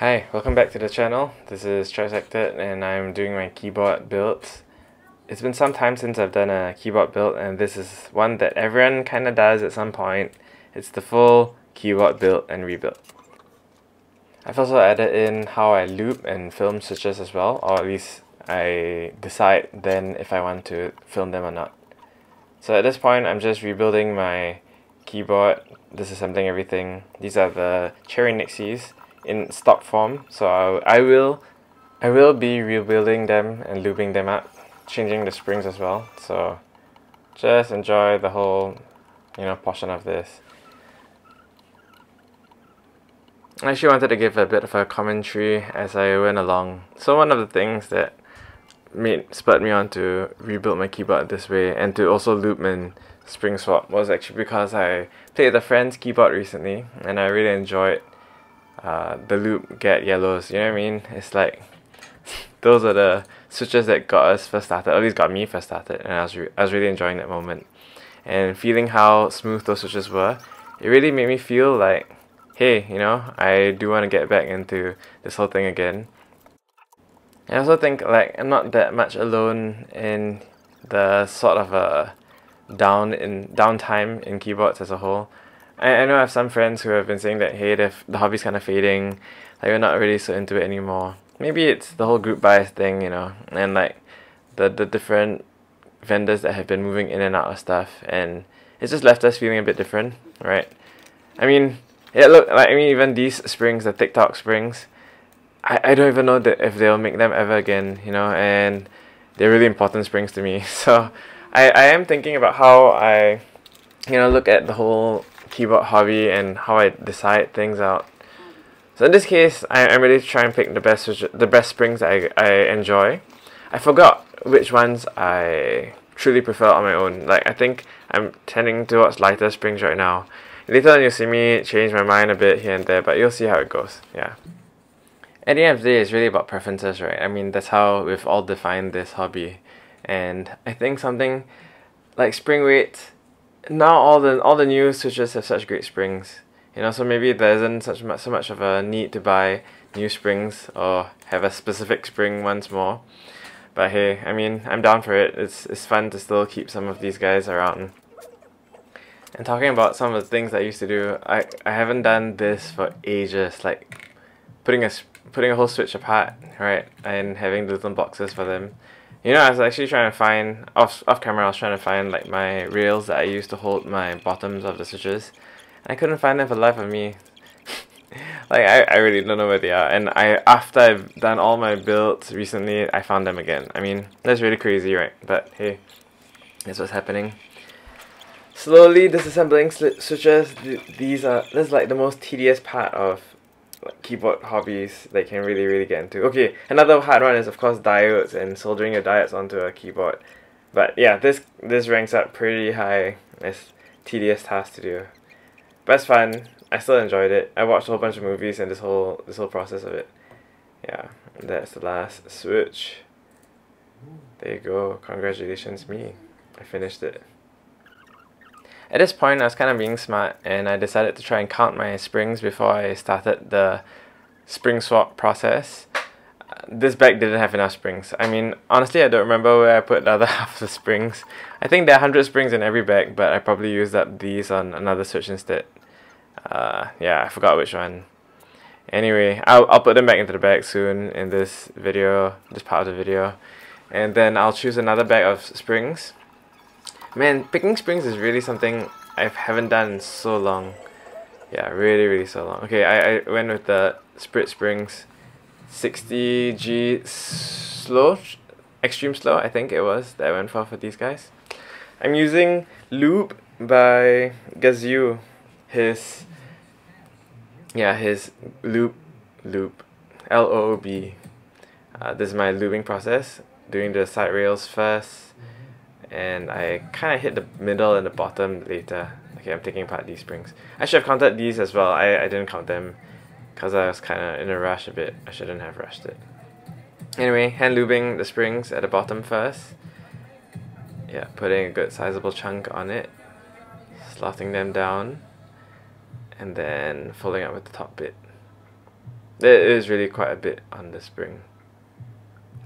Hi, welcome back to the channel. This is Trisected and I'm doing my keyboard build. It's been some time since I've done a keyboard build and this is one that everyone kinda does at some point. It's the full keyboard build and rebuild. I've also added in how I lube and film switches as well, or at least I decide then if I want to film them or not. So at this point I'm just rebuilding my keyboard, disassembling everything. These are the Cherry Nixies in stock form. So I, will I will be rebuilding them and lubing them up changing the springs as well. So just enjoy the whole you know portion of this. I actually wanted to give a bit of a commentary as I went along. So one of the things that made spurred me on to rebuild my keyboard this way and to also lube and spring swap was actually because I played a friend's keyboard recently and I really enjoyed uh, the lube Gat yellows. You know what I mean? It's like those are the switches that got us first started. At least got me first started, and I was I was really enjoying that moment, and feeling how smooth those switches were. It really made me feel like, hey, you know, I do want to get back into this whole thing again. I also think like I'm not that much alone in the sort of a down in downtime in keyboards as a whole. I, I know I have some friends who have been saying that hey the, the hobby's kind of fading. Like we're not really so into it anymore. Maybe it's the whole group buys thing you know and like the the different vendors that have been moving in and out of stuff and it's just left us feeling a bit different right? I mean yeah look like I mean even these springs the TikTok springs I, I don't even know that if they'll make them ever again you know and they're really important springs to me. So I, I am thinking about how I you know look at the whole keyboard hobby and how I decide things out. So in this case, I, I'm really try and pick the best the best springs I, I enjoy. I forgot which ones I truly prefer on my own. Like I think I'm tending towards lighter springs right now. Later on you'll see me change my mind a bit here and there, but you'll see how it goes. Yeah. At the end of the day, it's really about preferences, right? I mean, that's how we've all defined this hobby. And I think something like spring weight now all the all the new switches have such great springs. You know, so maybe there isn't such much so much of a need to buy new springs or have a specific spring once more. But hey, I mean, I'm down for it. It's it's fun to still keep some of these guys around. And talking about some of the things I used to do, I I haven't done this for ages. Like putting a putting a whole switch apart, right, and having little boxes for them. You know, I was actually trying to find off off camera. I was trying to find like my rails that I used to hold my bottoms of the switches. and I couldn't find them for the life of me. like I, I really don't know where they are. And I after I've done all my builds recently, I found them again. I mean, that's really crazy, right? But hey, that's what's happening. Slowly disassembling switches. These are this is like the most tedious part of like keyboard hobbies they can really really get into. Okay, another hard one is of course diodes and soldering your diodes onto a keyboard. But yeah, this this ranks up pretty high as tedious task to do. But it's fun. I still enjoyed it. I watched a whole bunch of movies and this whole this whole process of it. Yeah, that's the last switch. There you go. Congratulations me. I finished it. At this point, I was kind of being smart and I decided to try and count my springs before I started the spring swap process. this bag didn't have enough springs. I mean, honestly, I don't remember where I put the other half of the springs. I think there are 100 springs in every bag, but I probably used up these on another switch instead. Uh, yeah, I forgot which one. Anyway, I'll, I'll put them back into the bag soon in this video, this part of the video. And then I'll choose another bag of springs Man, picking springs is really something I haven't done in so long. Yeah, really, really so long. Okay, I, I went with the Sprit Springs 60G slow, extreme slow, I think it was, that I went for for these guys. I'm using Loob by Gazzew. His, yeah, his Loob, Loob, L-O-O-B. Uh, this is my lubing process, doing the side rails first, and I kind of hit the middle and the bottom later. Okay, I'm taking apart these springs. I should have counted these as well. I, I didn't count them because I was kind of in a rush a bit. I shouldn't have rushed it. Anyway, hand lubing the springs at the bottom first. Yeah, putting a good sizable chunk on it. Slotting them down. And then folding up with the top bit. There is really quite a bit on the spring.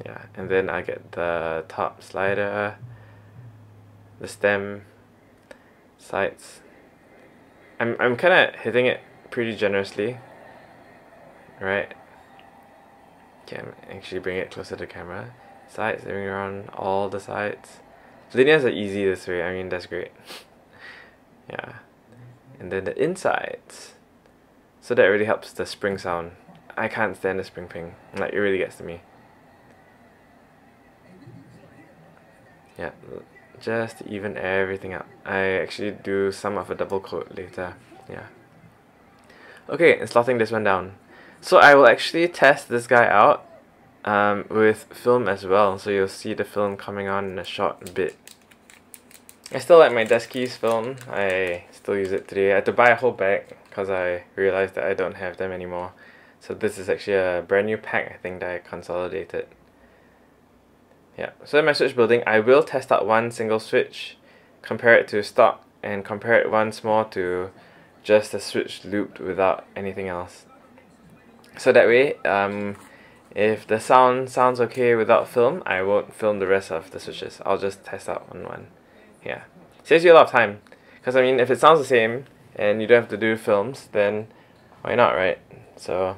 Yeah, and then I get the top slider, the stem, sides. I'm I'm kind of hitting it pretty generously. Right. Can actually bring it closer to camera. Sides, bring around all the sides. Linears are easy this way. I mean that's great. yeah, and then the insides. So that really helps the spring sound. I can't stand the spring ping. Like it really gets to me. Yeah, just even everything up. I actually do some of a double coat later. Yeah. Okay, and slotting this one down. So I will actually test this guy out um, with film as well. So you'll see the film coming on in a short bit. I still like my Deskeys film. I still use it today. I had to buy a whole bag because I realized that I don't have them anymore. So this is actually a brand new pack I think that I consolidated. Yeah, so in my switch building, I will test out one single switch, compare it to stock, and compare it once more to just a switch lubed without anything else. So that way, um, if the sound sounds okay without film, I won't film the rest of the switches. I'll just test out one one. Yeah, saves you a lot of time. Because I mean, if it sounds the same and you don't have to do films, then why not, right? So,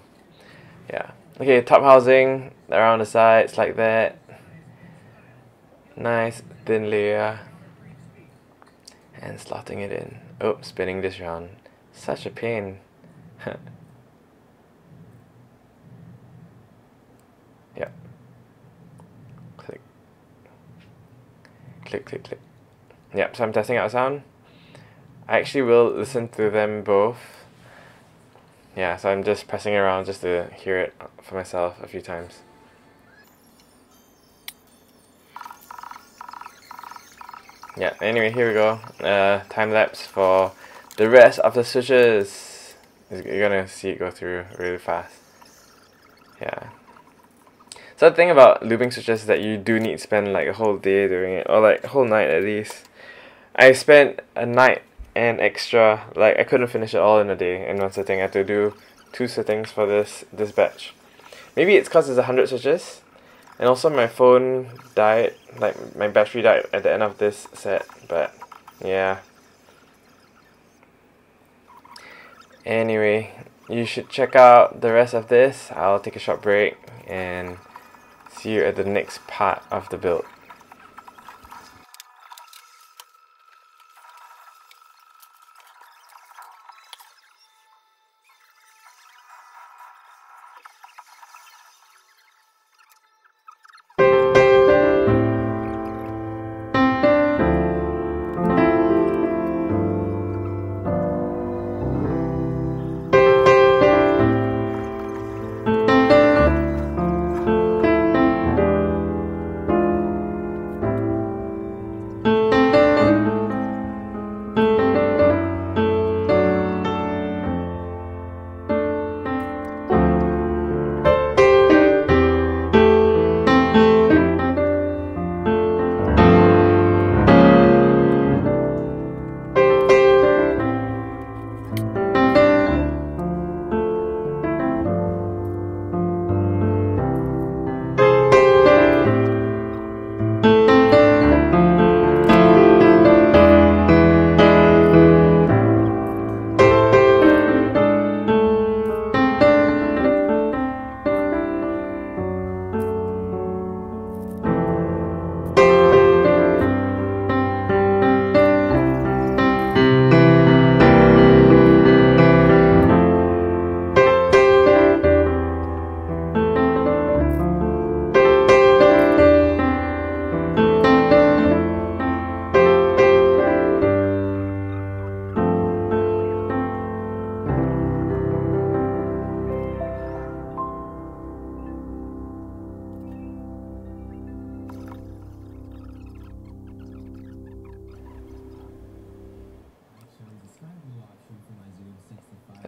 yeah. Okay, top housing around the sides like that nice thin layer and slotting it in. Oh, spinning this round. Such a pain. yeah. Click. Click, click, click. Yep, so I'm testing out sound. I actually will listen to them both. Yeah, so I'm just pressing around just to hear it for myself a few times. Yeah anyway here we go. Uh, time lapse for the rest of the switches. You're gonna see it go through really fast? Yeah. So the thing about lubing switches is that you do need to spend like a whole day doing it or like a whole night at least. I spent a night and extra like I couldn't finish it all in a day in one sitting I had to do two sittings for this this batch. Maybe it's cause it's a hundred switches and also my phone died like my battery died at the end of this set but yeah. Anyway you should check out the rest of this. I'll take a short break and see you at the next part of the build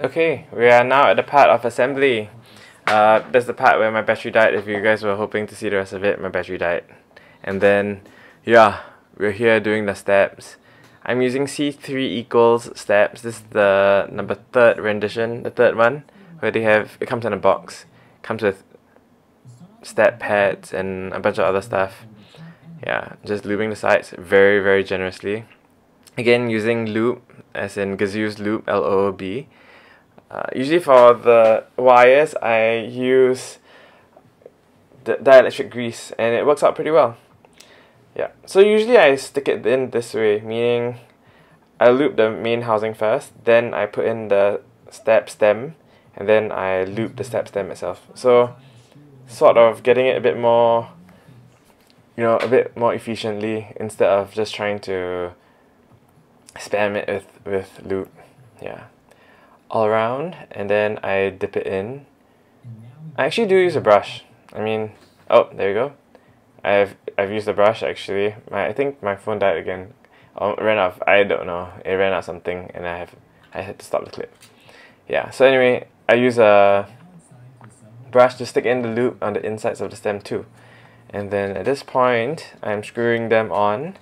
Okay, we are now at the part of assembly. Uh, that's the part where my battery died. If you guys were hoping to see the rest of it, my battery died. And then, yeah, we're here doing the stabs. I'm using C3 Equalz stabs. This is the number third rendition, the third one. where they have it comes in a box, comes with stab pads and a bunch of other stuff. Yeah, just lubing the sides very very generously. Again, using Loob, as in Gazzew's Loob, L O O B. Uh, usually for the wires, I use the dielectric grease and it works out pretty well. Yeah, so usually I stick it in this way, meaning I lube the main housing first, then I put in the stab stem, and then I lube the stab stem itself. So, sort of getting it a bit more, you know, a bit more efficiently instead of just trying to spam it with, with lube. Yeah. All around, and then I dip it in. I actually do use a brush. I mean, oh, there you go. I've I've used the brush actually. My I think my phone died again. Oh, ran out. Of, I don't know. It ran out something, and I have I had to stop the clip. Yeah. So anyway, I use a brush to stick in the lube on the insides of the stem too, and then at this point, I'm screwing them on.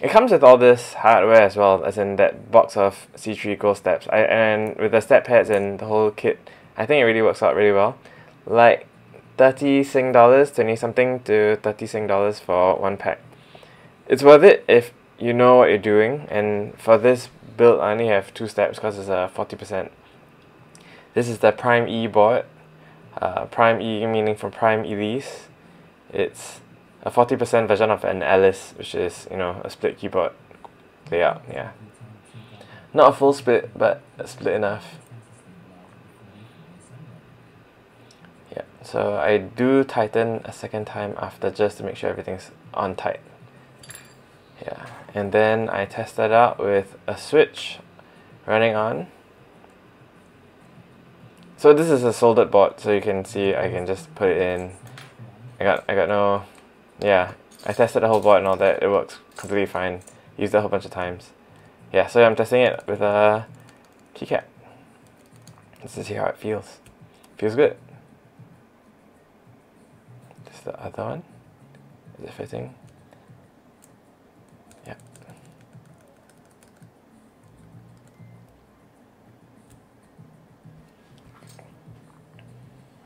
It comes with all this hardware as well, as in that box of C3 Gold stabs. I and with the stab pads and the whole kit, I think it really works out really well. Like 30 Sing dollars, 20 something to 30 Sing dollars for one pack. It's worth it if you know what you're doing, and for this build, I only have two stabs because it's a 40%. This is the Prime E board. Uh, Prime E meaning from Prime Elise. It's a 40% version of an Alice, which is, you know, a split keyboard layout, yeah. Not a full split, but a split enough. Yeah. So I do tighten a second time after just to make sure everything's on tight. Yeah, and then I test that out with a switch running on. So this is a soldered board, so you can see I can just put it in. I got I got no, yeah. I tested the whole board and all that. It works completely fine. Used it a whole bunch of times. Yeah, so I'm testing it with uh, a keycap. Just to see how it feels. Feels good This is the other one? Is it fitting? Yeah.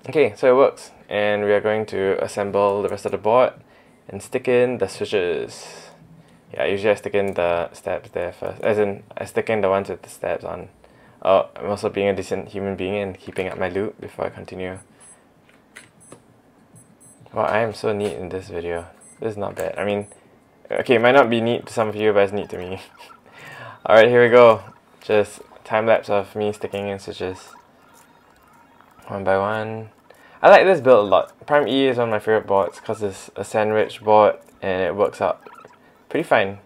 Okay, so it works. And we are going to assemble the rest of the board and stick in the switches. Yeah, usually I stick in the stabs there first. As in, I stick in the ones with the stabs on. Oh, I'm also being a decent human being and keeping up my lube before I continue. Wow, I am so neat in this video. This is not bad. I mean, okay, it might not be neat to some of you, but it's neat to me. Alright, here we go. Just time lapse of me sticking in switches. One by one. I like this build a lot. Prime E is one of my favorite boards because it's a sandwich board and it works out pretty fine.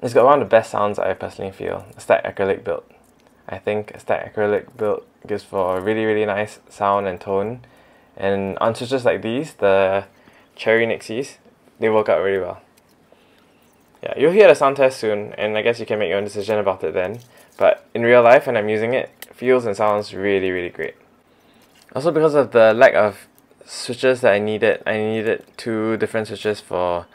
It's got one of the best sounds I personally feel. A stack acrylic build. I think a stack acrylic build gives for a really really nice sound and tone and on switches like these the cherry nixies they work out really well yeah you'll hear the sound test soon and I guess you can make your own decision about it then but in real life when I'm using it, it feels and sounds really really great also because of the lack of switches that I needed I needed two different switches for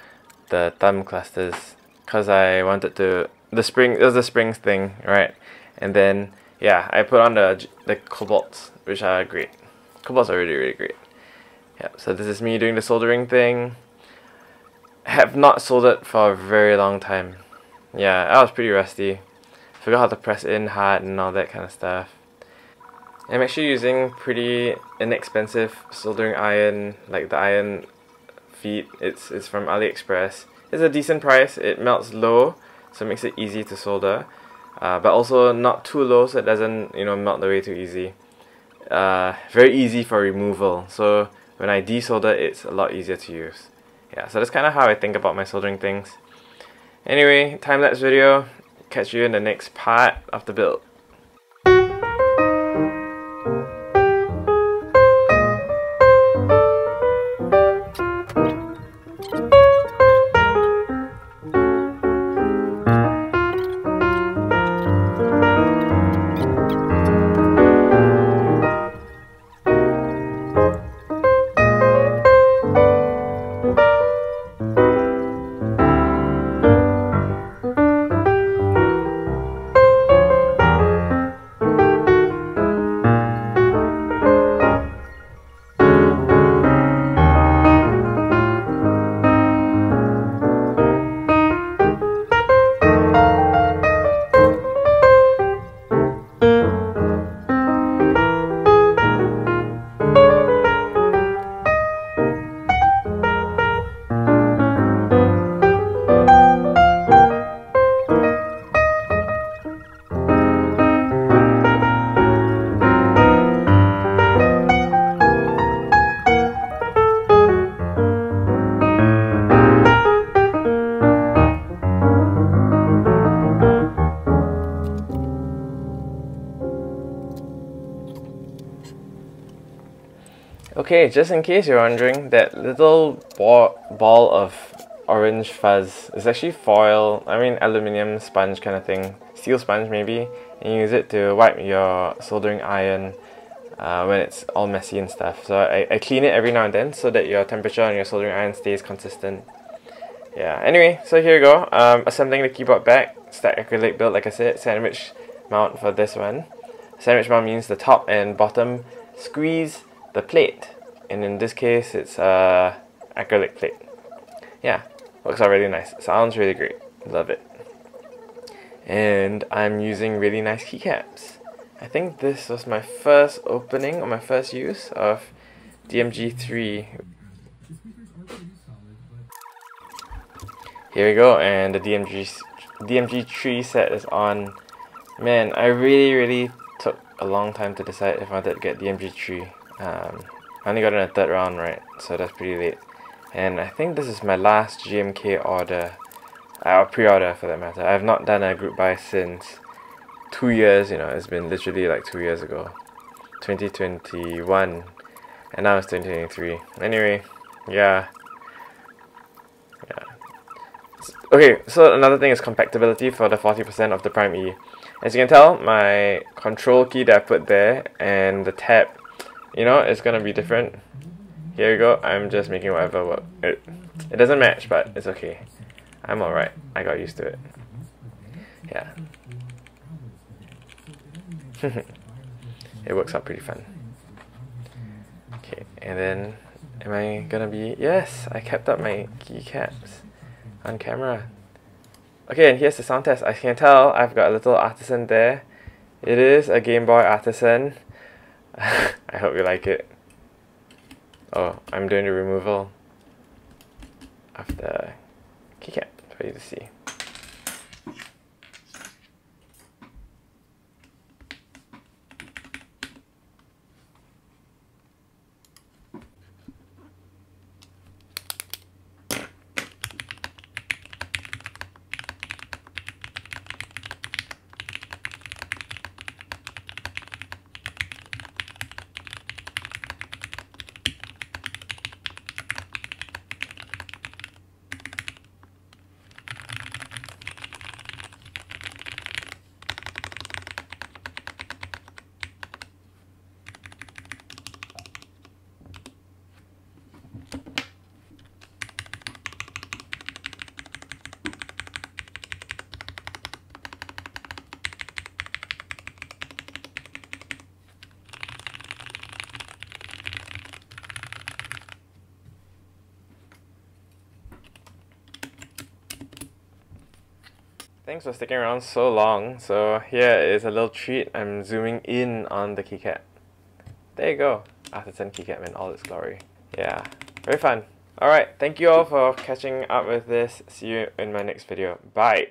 the thumb clusters because I wanted to the spring it was the springs thing right and then yeah, I put on the the cobalts, which are great. Cobalts are really really great. Yeah, so this is me doing the soldering thing. have not soldered for a very long time. Yeah, I was pretty rusty. Forgot how to press in hard and all that kind of stuff. I'm actually using pretty inexpensive soldering iron, like the iron feet. It's it's from AliExpress. It's a decent price. It melts low, so it makes it easy to solder uh, but also not too low so it doesn't you know melt away too easy uh, very easy for removal so when I desolder it's a lot easier to use yeah so that's kind of how I think about my soldering things anyway time-lapse video catch you in the next part of the build Okay, just in case you're wondering, that little ball, of orange fuzz is actually foil, I mean aluminium sponge kind of thing, steel sponge maybe, and you use it to wipe your soldering iron uh, when it's all messy and stuff. So I, I clean it every now and then so that your temperature on your soldering iron stays consistent. Yeah, anyway, so here you go, um, assembling the keyboard back, stack acrylic build like I said, sandwich mount for this one. Sandwich mount means the top and bottom squeeze the plate. And in this case it's a acrylic plate. Yeah looks really nice. Sounds really great. Love it. And I'm using really nice keycaps. I think this was my first opening or my first use of DMG3 here we go and the DMG DMG3 set is on. Man I really really took a long time to decide if I wanted to get DMG3 um, I only got in a third round, right? So that's pretty late. And I think this is my last GMK order, or pre-order for that matter. I have not done a group buy since two years, you know, it's been literally like two years ago. 2021, and now it's 2023. Anyway, yeah. Yeah. Okay, so another thing is compatibility for the 40% of the Prime E. As you can tell, my control key that I put there and the tab you know, it's gonna be different. Here we go, I'm just making whatever work. It, it doesn't match, but it's okay. I'm alright, I got used to it. Yeah. it works out pretty fun. Okay, and then, am I gonna be, yes, I kept up my keycaps on camera. Okay, and here's the sound test. I can tell I've got a little artisan there. It is a Game Boy Artisan. I hope you like it. Oh, I'm doing the removal of the keycap for you to see. Thanks for sticking around so long. So here is a little treat. I'm zooming in on the keycap. There you go. After Artisan keycap in all its glory. Yeah, very fun. Alright, thank you all for catching up with this. See you in my next video. Bye!